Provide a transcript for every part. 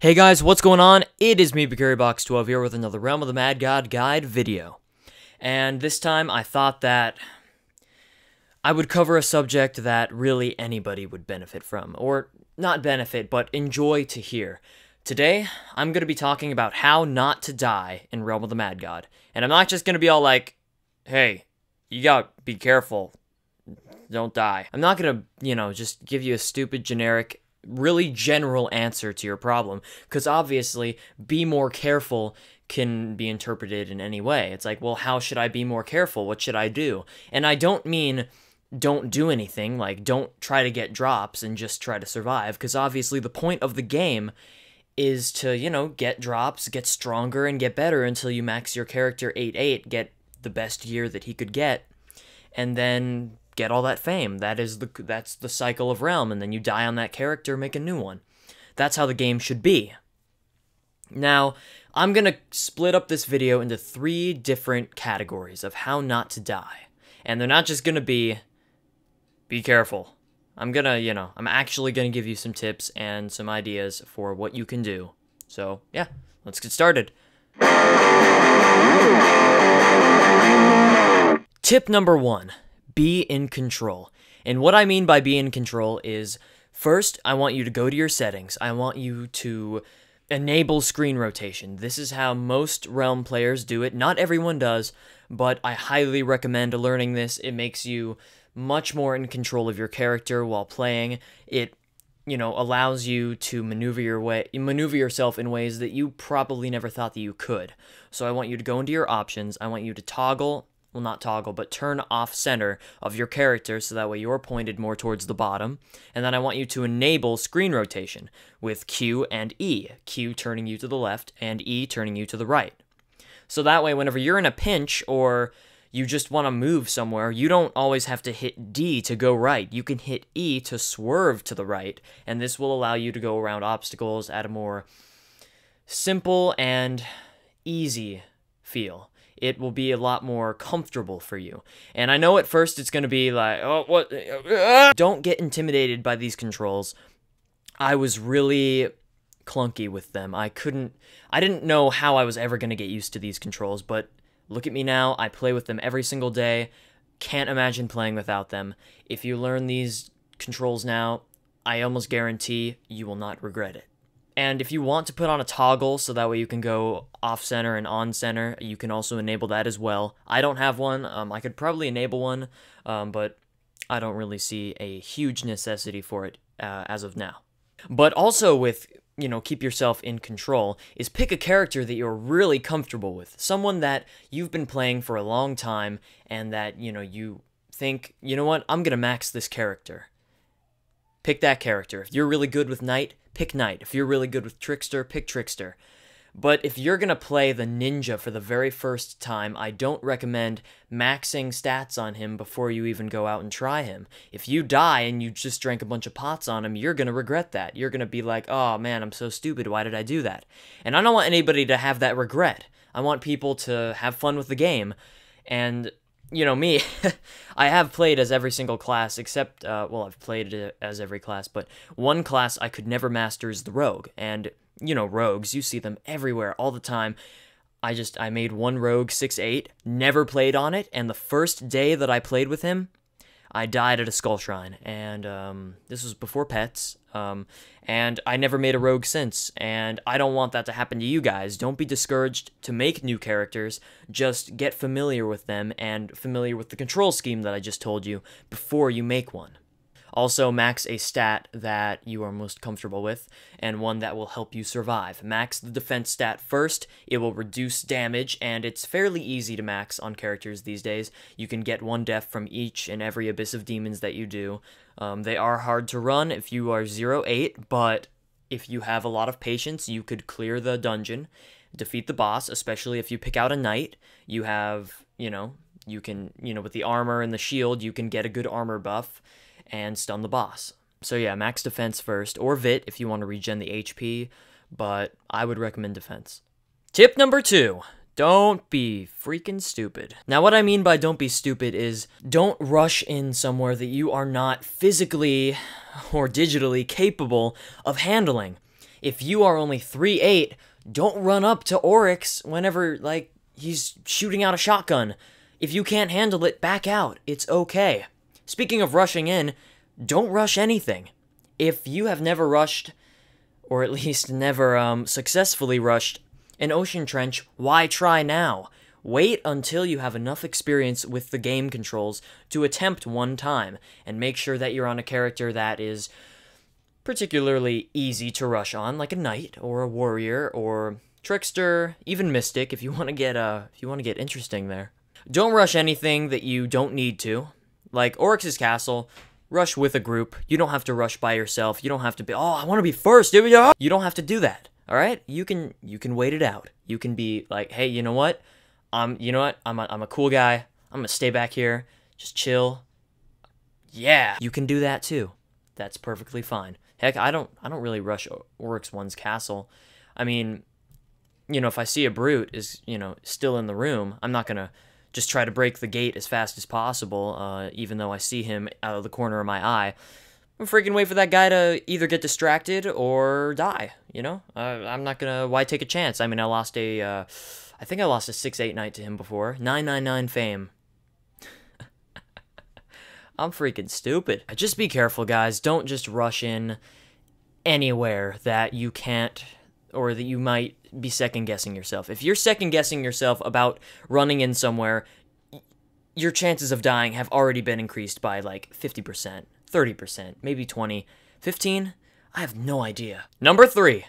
Hey guys, what's going on? It is me, BickuriBox12 here with another Realm of the Mad God Guide video. And this time I thought that I would cover a subject that really anybody would benefit from. Or not benefit, but enjoy to hear. Today, I'm going to be talking about how not to die in Realm of the Mad God. And I'm not just going to be all like, hey, you gotta be careful. Don't die. I'm not going to, you know, just give you a stupid generic really general answer to your problem because obviously be more careful can be interpreted in any way. It's like, well, how should I be more careful? What should I do? And I don't mean don't do anything, like don't try to get drops and just try to survive because obviously the point of the game is to, you know, get drops, get stronger and get better until you max your character 8-8, get the best gear that he could get and then get all that fame. That is the that's the cycle of realm, and then you die on that character, make a new one. That's how the game should be. Now, I'm gonna split up this video into three different categories of how not to die. And they're not just gonna be be careful. I'm gonna, you know, I'm actually gonna give you some tips and some ideas for what you can do. So, yeah, let's get started. Tip number one be in control. And what I mean by be in control is first, I want you to go to your settings. I want you to enable screen rotation. This is how most Realm players do it. Not everyone does, but I highly recommend learning this. It makes you much more in control of your character while playing. It you know allows you to maneuver your way maneuver yourself in ways that you probably never thought that you could. So I want you to go into your options. I want you to toggle well not toggle, but turn off center of your character so that way you're pointed more towards the bottom. And then I want you to enable screen rotation with Q and E. Q turning you to the left and E turning you to the right. So that way whenever you're in a pinch or you just want to move somewhere, you don't always have to hit D to go right. You can hit E to swerve to the right, and this will allow you to go around obstacles at a more simple and easy feel it will be a lot more comfortable for you. And I know at first it's going to be like, oh, what? Uh, don't get intimidated by these controls. I was really clunky with them. I couldn't, I didn't know how I was ever going to get used to these controls, but look at me now. I play with them every single day. Can't imagine playing without them. If you learn these controls now, I almost guarantee you will not regret it. And if you want to put on a toggle so that way you can go off center and on center, you can also enable that as well. I don't have one. Um, I could probably enable one, um, but I don't really see a huge necessity for it uh, as of now. But also with you know, keep yourself in control is pick a character that you're really comfortable with. Someone that you've been playing for a long time and that, you know, you think, you know what, I'm going to max this character. Pick that character. If you're really good with Knight, pick Knight. If you're really good with Trickster, pick Trickster. But if you're going to play the Ninja for the very first time, I don't recommend maxing stats on him before you even go out and try him. If you die and you just drank a bunch of pots on him, you're going to regret that. You're going to be like, oh man, I'm so stupid. Why did I do that? And I don't want anybody to have that regret. I want people to have fun with the game. And you know me, I have played as every single class except, uh, well, I've played as every class, but one class I could never master is the rogue. And, you know, rogues, you see them everywhere all the time. I just, I made one rogue 6-8, never played on it, and the first day that I played with him, I died at a skull shrine, and um, this was before pets, um, and I never made a rogue since, and I don't want that to happen to you guys. Don't be discouraged to make new characters, just get familiar with them and familiar with the control scheme that I just told you before you make one. Also, max a stat that you are most comfortable with, and one that will help you survive. Max the defense stat first, it will reduce damage, and it's fairly easy to max on characters these days. You can get one death from each and every Abyss of Demons that you do. Um, they are hard to run if you are 0-8, but if you have a lot of patience, you could clear the dungeon, defeat the boss, especially if you pick out a knight. You have, you know, you can, you know, with the armor and the shield, you can get a good armor buff and stun the boss. So yeah, max defense first, or Vit if you want to regen the HP, but I would recommend defense. Tip number two. Don't be freaking stupid. Now, what I mean by don't be stupid is don't rush in somewhere that you are not physically or digitally capable of handling. if you are only 3-8, don't run up to Oryx whenever, like, he's shooting out a shotgun. If you can't handle it, back out. It's okay. Speaking of rushing in, don't rush anything. If you have never rushed, or at least never um, successfully rushed, an ocean trench, why try now? Wait until you have enough experience with the game controls to attempt one time, and make sure that you're on a character that is particularly easy to rush on, like a knight or a warrior or trickster, even mystic if you want to get uh if you want to get interesting there. Don't rush anything that you don't need to. Like Oryx's castle, rush with a group. You don't have to rush by yourself. You don't have to be, "Oh, I want to be first. You don't have to do that. All right? You can you can wait it out. You can be like, "Hey, you know what? I'm you know what? I'm a, I'm a cool guy. I'm going to stay back here. Just chill." Yeah, you can do that too. That's perfectly fine. Heck, I don't I don't really rush Oryx one's castle. I mean, you know, if I see a brute is, you know, still in the room, I'm not going to just try to break the gate as fast as possible, uh, even though I see him out of the corner of my eye. I'm freaking wait for that guy to either get distracted or die, you know? Uh, I'm not gonna, why take a chance? I mean, I lost a, uh, I think I lost a 6-8 knight to him before. 999 fame. I'm freaking stupid. Just be careful, guys. Don't just rush in anywhere that you can't or that you might be second guessing yourself. If you're second guessing yourself about running in somewhere, your chances of dying have already been increased by like 50%, 30%, maybe 20, 15? I have no idea. Number 3.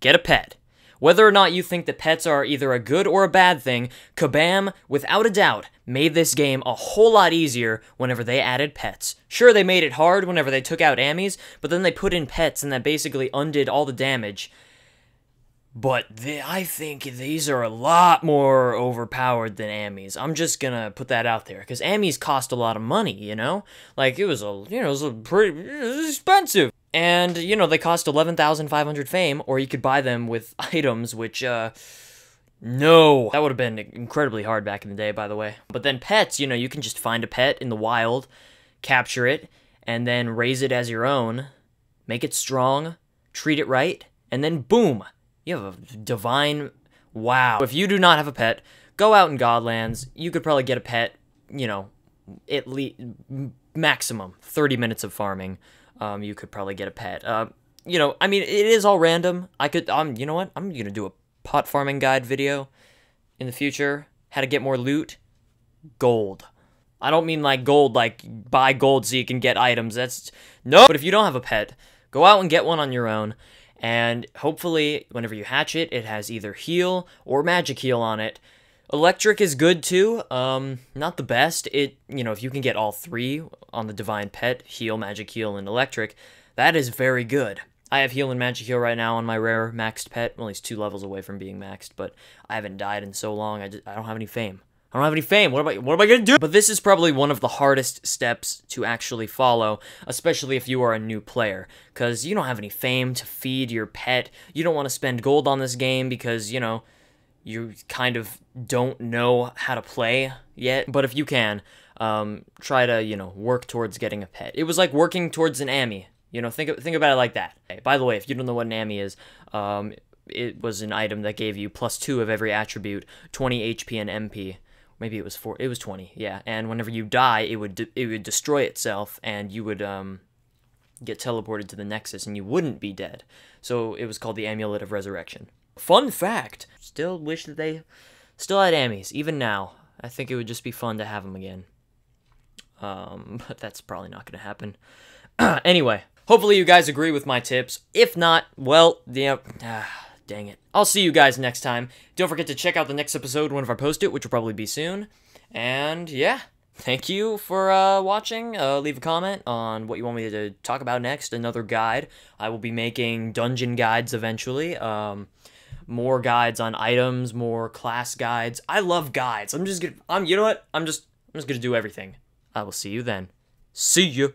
Get a pet. Whether or not you think that pets are either a good or a bad thing, Kabam, without a doubt, made this game a whole lot easier whenever they added pets. Sure, they made it hard whenever they took out Amis, but then they put in pets and that basically undid all the damage. But I think these are a lot more overpowered than Amis. I'm just gonna put that out there because Amis cost a lot of money. You know, like it was a you know it was a pretty it was expensive. And, you know, they cost 11,500 fame, or you could buy them with items, which, uh, no. That would have been incredibly hard back in the day, by the way. But then pets, you know, you can just find a pet in the wild, capture it, and then raise it as your own, make it strong, treat it right, and then boom, you have a divine wow. If you do not have a pet, go out in Godlands. You could probably get a pet, you know, at least maximum 30 minutes of farming um, you could probably get a pet. Uh, you know, I mean, it is all random. I could, um, you know what? I'm gonna do a pot farming guide video in the future. How to get more loot. Gold. I don't mean like gold, like buy gold so you can get items. That's no. But if you don't have a pet, go out and get one on your own. And hopefully, whenever you hatch it, it has either heal or magic heal on it. Electric is good too. Um, not the best. It you know if you can get all three on the divine pet, heal, magic heal, and electric, that is very good. I have heal and magic heal right now on my rare maxed pet. Well, he's two levels away from being maxed, but I haven't died in so long. I, just, I don't have any fame. I don't have any fame. What am I, what am I gonna do? But this is probably one of the hardest steps to actually follow, especially if you are a new player, because you don't have any fame to feed your pet. You don't want to spend gold on this game because, you know, you kind of don't know how to play yet. But if you can, um, try to, you know, work towards getting a pet. It was like working towards an Ami. You know, think, think about it like that. Hey, by the way, if you don't know what an Ami is, um, it was an item that gave you plus two of every attribute, 20 HP and MP. Maybe it was four. It was 20. Yeah, and whenever you die, it would it would destroy itself, and you would um get teleported to the Nexus, and you wouldn't be dead. So it was called the Amulet of Resurrection. Fun fact. Still wish that they still had Amis, even now. I think it would just be fun to have them again. Um, but that's probably not going to happen. anyway, hopefully you guys agree with my tips. If not, well, yeah, ah, dang it. I'll see you guys next time. Don't forget to check out the next episode whenever I post it, which will probably be soon. And yeah, thank you for uh, watching. Uh, leave a comment on what you want me to talk about next. Another guide. I will be making dungeon guides eventually. Um, more guides on items, more class guides. I love guides. I'm just gonna, I'm, you know what? I'm just, I'm just gonna do everything. I will see you then. See you.